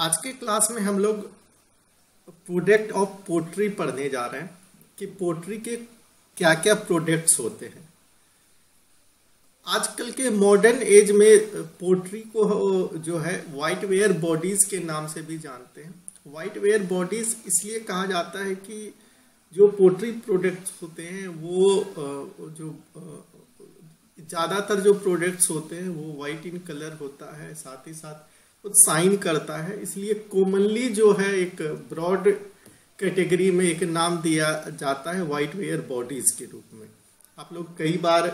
आज के क्लास में हम लोग प्रोडक्ट ऑफ़ पोट्री पढ़ने जा रहे हैं कि पोट्री के क्या क्या प्रोडक्ट्स होते हैं। आजकल के मॉडर्न एज में पोट्री को जो है वाइट वेयर बॉडीज के नाम से भी जानते हैं। वाइट वेयर बॉडीज इसलिए कहा जाता है कि जो पोट्री प्रोडक्ट्स होते हैं, वो जो ज़्यादातर जो प्रोडक्ट्स होते हैं, वो वाइट इन कलर होता है, साथ ही साथ साइन करता है, इसलिए कॉमनली जो है एक ब्रॉड कैटेगरी में एक नाम दिया जाता है वाइट वेयर बॉडीज के रूप में। आप लोग कई बार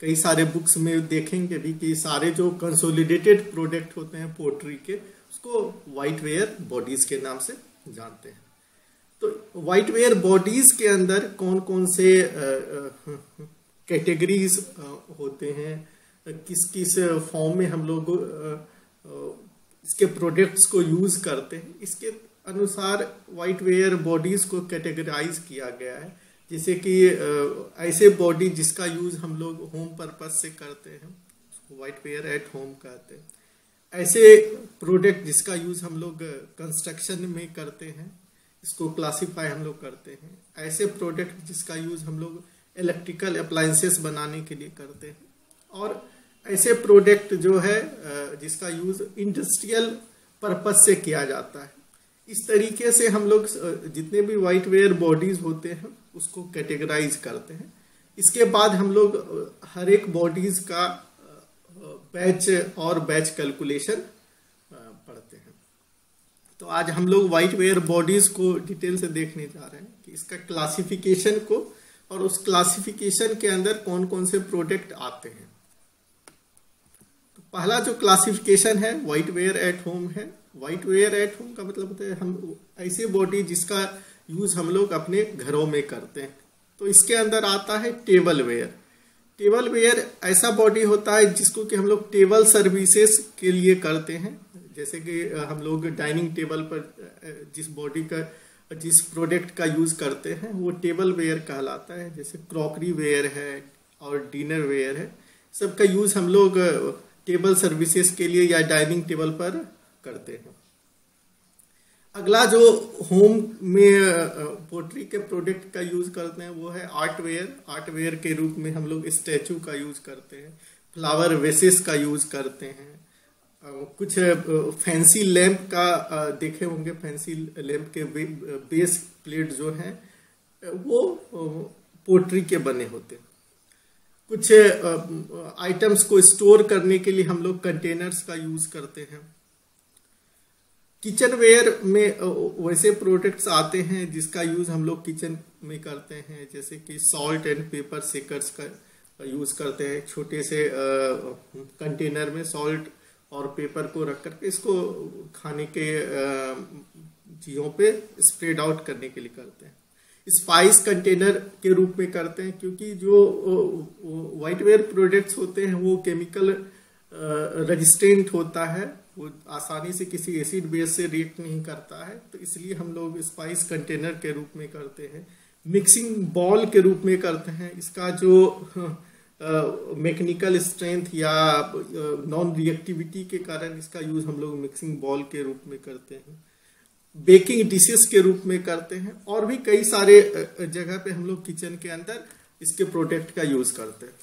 कई सारे बुक्स में देखेंगे भी कि सारे जो कंसोलिडेटेड प्रोडक्ट होते हैं पोट्री के, उसको वाइट वेयर बॉडीज के नाम से जानते हैं। तो वाइट वेयर बॉडीज के अंदर कौन कौन से कैटेगरीज होते हैं किस किस फॉर्म में हम लोग इसके प्रोडक्ट्स को यूज़ करते हैं। इसके अनुसार वाइट वेयर बॉडीज को कैटेगराइज किया गया है। जैसे कि ऐसे बॉडी जिसका यूज़ हम लोग होम पर्पज से करते हैं, उसको वाइट वेयर एट होम कहते हैं। ऐसे प्रोडक्ट जिसका यूज़ हम लोग कंस्ट्रक्शन में करते हैं, इसको क्लासीफाई हम लोग करते हैं। ऐसे प्रोडक्ट जिसका यूज़ हम लोग इलेक्ट्रिकल अप्लायंसेस बनाने के लिए करते हैं। और ऐसे प्रोडक्ट जो है जिसका यूज़ इंडस्ट्रियल पर्पज से किया जाता है, इस तरीके से हम लोग जितने भी वाइट वेयर बॉडीज होते हैं, उसको कैटेगराइज करते हैं। इसके बाद हम लोग हर एक बॉडीज का बैच और बैच कैलकुलेशन पढ़ते हैं। तो आज हम लोग वाइट वेयर बॉडीज को डिटेल से देखने जा रहे हैं कि इसका क्लासिफिकेशन को और उस क्लासिफिकेशन के अंदर कौन कौन से प्रोडक्ट आते हैं। पहला जो क्लासिफिकेशन है वाइट वेयर एट होम है। वाइट वेयर एट होम का मतलब होता है हम ऐसी बॉडी जिसका यूज़ हम लोग अपने घरों में करते हैं। तो इसके अंदर आता है टेबल वेयर टेबल वेयर ऐसा बॉडी होता है जिसको कि हम लोग टेबल सर्विसेज़ के लिए करते हैं। जैसे कि हम लोग डाइनिंग टेबल पर जिस बॉडी का, जिस प्रोडक्ट का यूज़ करते हैं, वो टेबल वेयर कहलाता है। जैसे क्रॉकरी वेयर है और डिनर वेयर है। सबका यूज़ हम लोग टेबल सर्विसेज़ के लिए या डाइनिंग टेबल पर करते हैं। अगला जो होम में पोट्री के प्रोडक्ट का यूज़ करते हैं, वो है आर्टवेयर आर्टवेयर के रूप में हम लोग स्टैचू का यूज़ करते हैं। फ्लावर वेसेस का यूज़ करते हैं। कुछ फैंसी लैंप का देखे होंगे फैंसी लैंप के बेस प्लेट जो हैं, वो पोट्री के बने होते हैं। कुछ आइटम्स को स्टोर करने के लिए हम लोग कंटेनर्स का यूज़ करते हैं। किचन वेयर में वैसे प्रोडक्ट्स आते हैं जिसका यूज़ हम लोग किचन में करते हैं। जैसे कि सॉल्ट एंड पेपर सेकर्स का यूज़ करते हैं। छोटे से कंटेनर में सॉल्ट और पेपर को रख करके इसको खाने के चीज़ों पे स्प्रेड आउट करने के लिए करते हैं। स्पाइस कंटेनर के रूप में करते हैं, क्योंकि जो वाइट वेयर प्रोडक्ट्स होते हैं, वो केमिकल रजिस्टेंट होता है, वो आसानी से किसी एसिड बेस से रिएक्ट नहीं करता है तो इसलिए हम लोग स्पाइस कंटेनर के रूप में करते हैं। मिक्सिंग बॉल के रूप में करते हैं, इसका जो मैकेनिकल स्ट्रेंथ या नॉन रिएक्टिविटी के कारण इसका यूज़ हम लोग मिक्सिंग बॉल के रूप में करते हैं। बेकिंग डिशेस के रूप में करते हैं और भी कई सारे जगह पे हम लोग किचन के अंदर इसके प्रोडक्ट का यूज़ करते हैं।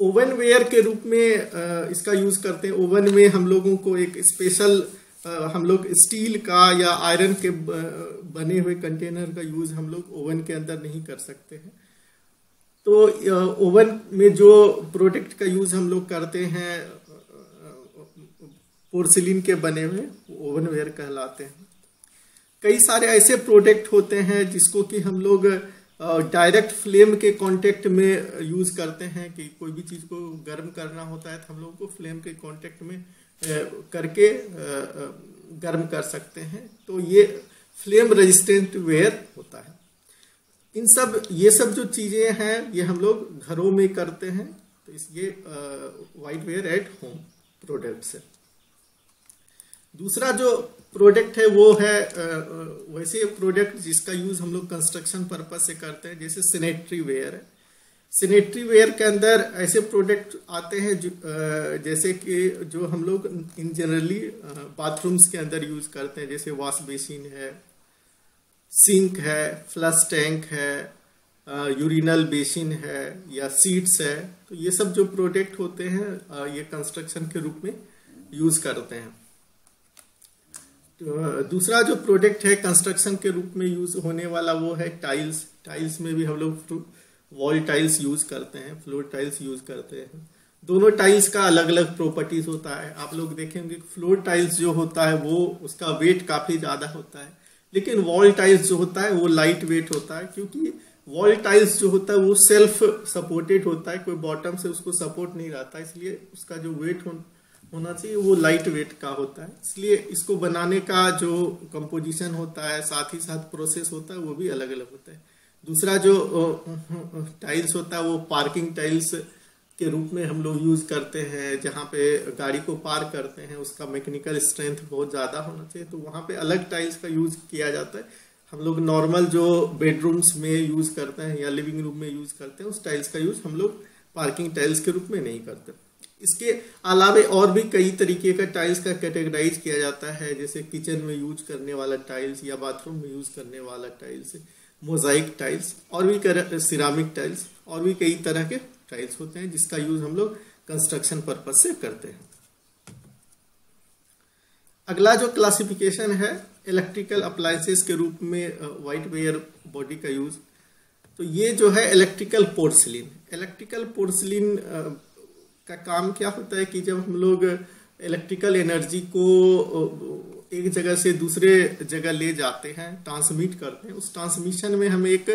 ओवन वेयर के रूप में इसका यूज़ करते हैं। ओवन में हम लोगों को एक स्पेशल हम लोग स्टील का या आयरन के बने हुए कंटेनर का यूज़ हम लोग ओवन के अंदर नहीं कर सकते हैं। तो ओवन में जो प्रोडक्ट का यूज़ हम लोग करते हैं पोर्सिलिन के बने हुए ओवन वेयर कहलाते हैं। कई सारे ऐसे प्रोडक्ट होते हैं जिसको कि हम लोग डायरेक्ट फ्लेम के कांटेक्ट में यूज़ करते हैं कि कोई भी चीज़ को गर्म करना होता है तो हम लोग को फ्लेम के कांटेक्ट में करके गर्म कर सकते हैं। तो ये फ्लेम रेजिस्टेंट वेयर होता है। इन सब, ये सब जो चीज़ें हैं, ये हम लोग घरों में करते हैं। तो इस, ये white ware at home products है। दूसरा जो प्रोडक्ट है, वो है वैसे प्रोडक्ट जिसका यूज़ हम लोग कंस्ट्रक्शन पर्पज से करते हैं, जैसे सैनिटरी वेयर है। सैनिटरी वेयर के अंदर ऐसे प्रोडक्ट आते हैं जो जैसे कि जो हम लोग इन जनरली बाथरूम्स के अंदर यूज़ करते हैं, जैसे वॉश बेसिन है, सिंक है, फ्लश टैंक है यूरिनल बेसिन है या सीट्स है। तो ये सब जो प्रोडक्ट होते हैं ये कंस्ट्रक्शन के रूप में यूज़ करते हैं। दूसरा जो प्रोडक्ट है कंस्ट्रक्शन के रूप में यूज़ होने वाला वो है टाइल्स। टाइल्स में भी हम लोग वॉल टाइल्स यूज़ करते हैं फ्लोर टाइल्स यूज़ करते हैं। दोनों टाइल्स का अलग अलग प्रॉपर्टीज़ होता है। आप लोग देखेंगे फ्लोर टाइल्स जो होता है वो उसका वेट काफ़ी ज़्यादा होता है। लेकिन वॉल टाइल्स जो होता है वो लाइट वेट होता है क्योंकि वॉल टाइल्स जो होता है वो सेल्फ सपोर्टेड होता है कोई बॉटम से उसको सपोर्ट नहीं रहता इसलिए उसका जो वेट हो, होना चाहिए, वो लाइट वेट का होता है। इसलिए इसको बनाने का जो कंपोजिशन होता है, साथ ही साथ प्रोसेस होता है, वो भी अलग अलग होता है। दूसरा जो टाइल्स होता है, वो पार्किंग टाइल्स के रूप में हम लोग यूज़ करते हैं, जहाँ पे गाड़ी को पार करते हैं, उसका मैकेनिकल स्ट्रेंथ बहुत ज़्यादा होना चाहिए तो वहाँ पे अलग टाइल्स का यूज़ किया जाता है। हम लोग नॉर्मल जो बेडरूम्स में यूज़ करते हैं या लिविंग रूम में यूज़ करते हैं, उस टाइल्स का यूज़ हम लोग पार्किंग टाइल्स के रूप में नहीं करते। इसके अलावे और भी कई तरीके का टाइल्स का कैटेगराइज किया जाता है, जैसे किचन में यूज़ करने वाला टाइल्स या बाथरूम में यूज़ करने वाला टाइल्स मोजाइक टाइल्स और भी सिरामिक टाइल्स और भी कई तरह के टाइल्स होते हैं, जिसका यूज़ हम लोग कंस्ट्रक्शन पर्पज से करते हैं। अगला जो क्लासिफिकेशन है इलेक्ट्रिकल अप्लायंसेस के रूप में वाइट वेयर बॉडी का यूज़ तो ये जो है इलेक्ट्रिकल पोर्सलिन इलेक्ट्रिकल पोर्सलिन का काम क्या होता है कि जब हम लोग इलेक्ट्रिकल एनर्जी को एक जगह से दूसरे जगह ले जाते हैं ट्रांसमिट करते हैं, उस ट्रांसमिशन में हमें एक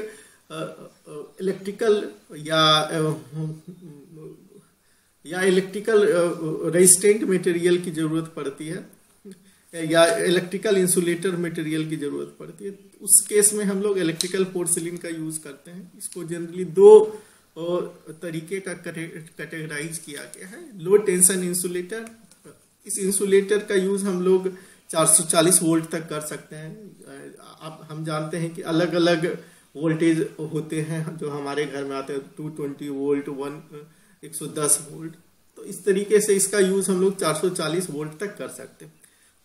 इलेक्ट्रिकल या या इलेक्ट्रिकल रेजिस्टेंट मटेरियल की ज़रूरत पड़ती है, या इलेक्ट्रिकल इंसुलेटर मटेरियल की ज़रूरत पड़ती है। उस केस में हम लोग इलेक्ट्रिकल पोर्सिलिन का यूज़ करते हैं। इसको जनरली दो तरीके का कैटेगराइज किया गया है। लो टेंशन इंसुलेटर इस इंसुलेटर का यूज़ हम लोग 440 वोल्ट तक कर सकते हैं। आप, हम जानते हैं कि अलग अलग वोल्टेज होते हैं, जो हमारे घर में आते हैं 220 वोल्ट वन 110 वोल्ट तो इस तरीके से इसका यूज़ हम लोग 440 वोल्ट तक कर सकते हैं।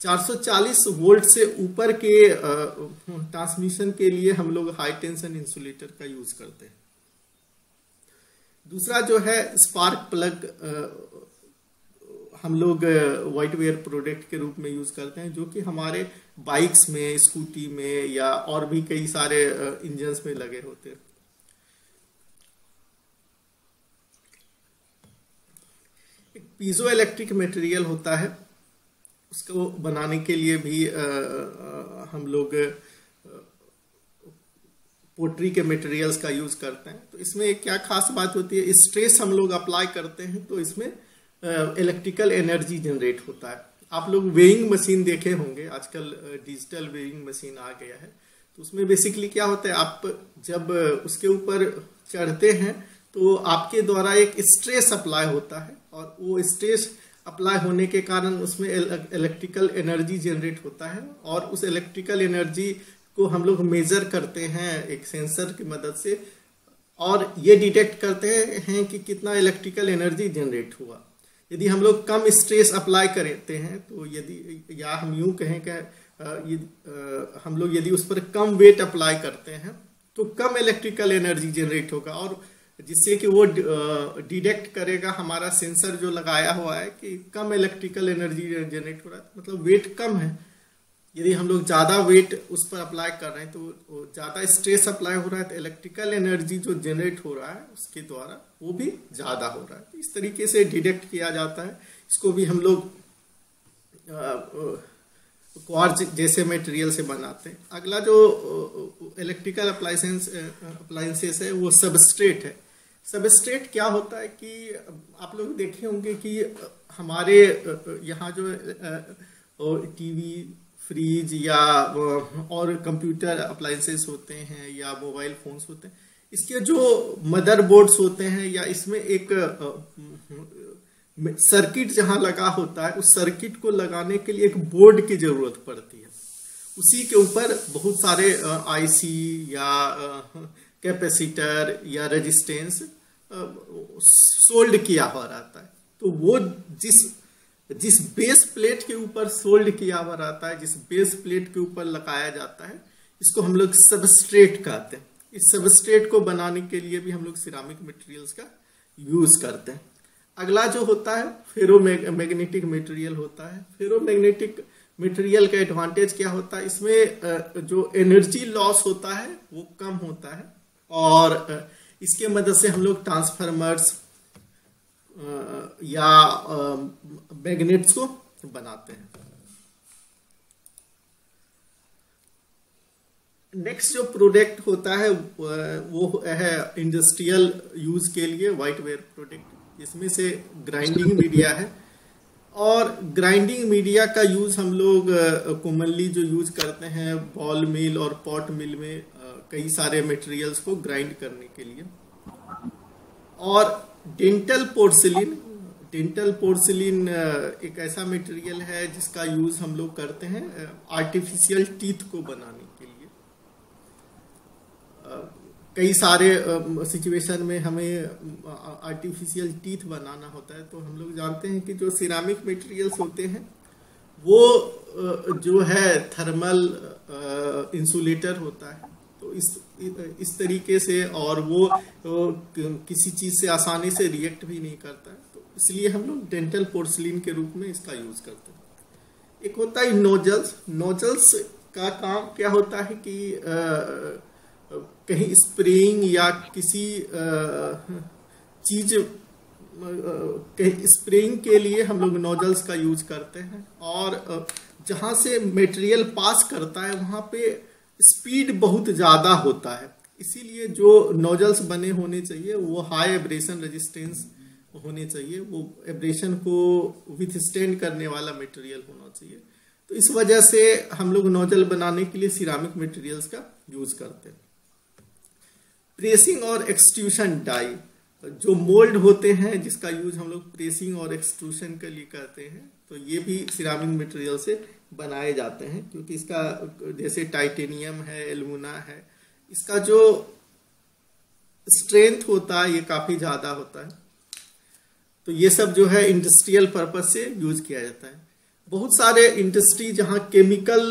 440 वोल्ट से ऊपर के ट्रांसमिशन के लिए हम लोग हाई टेंशन इंसुलेटर का यूज़ करते हैं। दूसरा जो है स्पार्क प्लग हम लोग वाइट वेयर प्रोडक्ट के रूप में यूज़ करते हैं जो कि हमारे बाइक्स में स्कूटी में या और भी कई सारे इंजन में लगे होते हैं। पीजो इलेक्ट्रिक मटेरियल होता है उसको बनाने के लिए भी आ, आ, हम लोग पोट्री के मटेरियल्स का यूज़ करते हैं। तो इसमें एक क्या खास बात होती है स्ट्रेस हम लोग अप्लाई करते हैं तो इसमें इलेक्ट्रिकल एनर्जी जनरेट होता है। आप लोग वेइंग मशीन देखे होंगे, आजकल डिजिटल वेइंग मशीन आ गया है। तो उसमें बेसिकली क्या होता है, आप जब उसके ऊपर चढ़ते हैं तो आपके द्वारा एक स्ट्रेस अप्लाई होता है और वो स्ट्रेस अप्लाई होने के कारण उसमें इलेक्ट्रिकल एनर्जी जनरेट होता है और उस इलेक्ट्रिकल एनर्जी को हम लोग मेजर करते हैं एक सेंसर की मदद से और ये डिटेक्ट करते हैं कि कितना इलेक्ट्रिकल एनर्जी जनरेट हुआ। यदि हम लोग कम स्ट्रेस अप्लाई करते हैं तो यदि, या हम यूँ कहें कि हम लोग यदि उस पर कम वेट अप्लाई करते हैं तो कम इलेक्ट्रिकल एनर्जी जनरेट होगा और जिससे कि वो डिटेक्ट करेगा हमारा सेंसर जो लगाया हुआ है कि कम इलेक्ट्रिकल एनर्जी जनरेट हो रहा है। मतलब वेट कम है। यदि हम लोग ज़्यादा वेट उस पर अप्लाई कर रहे हैं तो ज़्यादा स्ट्रेस अप्लाई हो रहा है तो इलेक्ट्रिकल एनर्जी जो जनरेट हो रहा है, उसके द्वारा वो भी ज़्यादा हो रहा है। इस तरीके से डिटेक्ट किया जाता है। इसको भी हम लोग क्वार्ज जैसे मटेरियल से बनाते हैं। अगला जो इलेक्ट्रिकल अप्लाइंसेंस अप्लाइंसेस है, वो सबस्ट्रेट है। सबस्ट्रेट क्या होता है कि, आप लोग देखे होंगे कि हमारे यहाँ जो टीवी फ्रिज या और कंप्यूटर अप्लाइंसेस होते हैं या मोबाइल फोन्स होते हैं, इसके जो मदरबोर्ड्स होते हैं या इसमें एक सर्किट जहाँ लगा होता है, उस सर्किट को लगाने के लिए एक बोर्ड की ज़रूरत पड़ती है। उसी के ऊपर बहुत सारे आईसी या कैपेसिटर या रेजिस्टेंस सोल्ड किया हुआ रहता है। तो वो जिस जिस बेस प्लेट के ऊपर सोल्ड किया हुआ रहता है, जिस बेस प्लेट के ऊपर लगाया जाता है, इसको हम लोग सबस्ट्रेट कहते हैं। इस सबस्ट्रेट को बनाने के लिए भी हम लोग सिरामिक मटेरियल्स का यूज़ करते हैं। अगला जो होता है फेरो मैग्नेटिक मटेरियल होता है। फेरो मैग्नेटिक मटेरियल का एडवांटेज क्या होता है? इसमें जो एनर्जी लॉस होता है, वो कम होता है। और इसके मदद से हम लोग ट्रांसफार्मर्स या मैग्नेट्स को बनाते हैं। नेक्स्ट जो प्रोडक्ट होता है, वो है इंडस्ट्रियल यूज़ के लिए वाइट वेयर प्रोडक्ट इसमें से ग्राइंडिंग मीडिया है। और ग्राइंडिंग मीडिया का यूज़ हम लोग कॉमनली जो यूज़ करते हैं बॉल मिल और पॉट मिल में कई सारे मटेरियल्स को ग्राइंड करने के लिए। और डेंटल पोर्सिलिन डेंटल पोर्सिलिन एक ऐसा मटेरियल है जिसका यूज़ हम लोग करते हैं आर्टिफिशियल टीथ को बनाने के लिए। कई सारे सिचुएशन में हमें आर्टिफिशियल टीथ बनाना होता है तो हम लोग जानते हैं कि जो सिरामिक मटेरियल्स होते हैं, वो जो है थर्मल इंसुलेटर होता है। तो इस इस तरीके से और वो किसी चीज़ से आसानी से रिएक्ट भी नहीं करता है। इसलिए हम लोग डेंटल पोर्सलिन के रूप में इसका यूज़ करते हैं। एक होता है नोजल्स नोजल्स का काम क्या होता है कि आ, कहीं स्प्रेइंग या किसी आ, चीज़ कहीं स्प्रेइंग के लिए हम लोग नोजल्स का यूज़ करते हैं। और जहाँ से मटेरियल पास करता है वहाँ पे स्पीड बहुत ज़्यादा होता है। इसीलिए जो नोजल्स बने होने चाहिए वो हाई एब्रेशन रेजिस्टेंस होने चाहिए, वो एब्रेशन को विथ स्टैंड करने वाला मटेरियल होना चाहिए। तो इस वजह से हम लोग नोजल बनाने के लिए सिरामिक मटेरियल्स का यूज़ करते हैं। प्रेसिंग और एक्सट्रूशन डाई जो मोल्ड होते हैं, जिसका यूज़ हम लोग प्रेसिंग और एक्सट्रूशन के लिए करते हैं तो ये भी सिरामिक मटेरियल से बनाए जाते हैं, क्योंकि इसका, जैसे टाइटेनियम है एलुमिना है, इसका जो स्ट्रेंथ होता है, ये काफ़ी ज़्यादा होता है। तो ये सब जो है इंडस्ट्रियल पर्पज से यूज़ किया जाता है। बहुत सारे इंडस्ट्री जहाँ केमिकल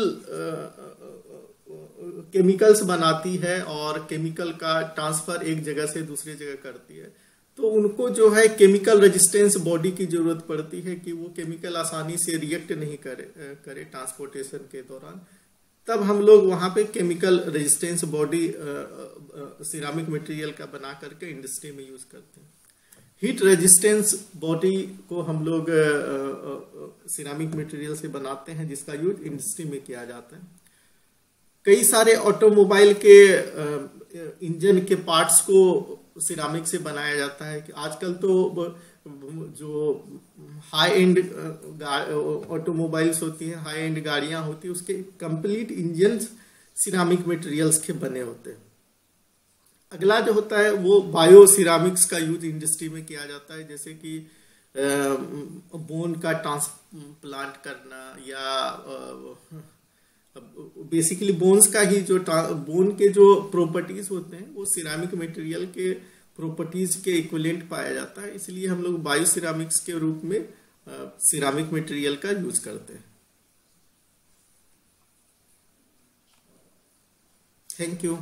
केमिकल्स बनाती है और केमिकल का ट्रांसफ़र एक जगह से दूसरी जगह करती है तो उनको जो है केमिकल रेजिस्टेंस बॉडी की ज़रूरत पड़ती है कि वो केमिकल आसानी से रिएक्ट नहीं करे करे ट्रांसपोर्टेशन के दौरान। तब हम लोग वहाँ पे chemical resistance body ceramic material का बना करके इंडस्ट्री में यूज़ करते हैं। हीट रेजिस्टेंस बॉडी को हम लोग सिरामिक मटेरियल से बनाते हैं, जिसका यूज़ इंडस्ट्री में किया जाता है। कई सारे ऑटोमोबाइल के इंजन के पार्ट्स को सिरामिक से बनाया जाता है कि आजकल तो जो हाई एंड ऑटोमोबाइल्स होती हैं हाई एंड गाड़ियाँ होती हैं, उसके कंप्लीट इंजन सिरामिक मटेरियल्स के बने होते हैं। अगला जो होता है, वो बायो सिरामिक्स का यूज़ इंडस्ट्री में किया जाता है, जैसे कि बोन का ट्रांसप्लांट करना या बेसिकली बोन्स का ही जो बोन के जो प्रॉपर्टीज़ होते हैं, वो सिरामिक मटेरियल के प्रॉपर्टीज़ के इक्वलेंट पाया जाता है। इसलिए हम लोग बायो सिरामिक्स के रूप में सिरामिक मटेरियल का यूज़ करते हैं। Thank you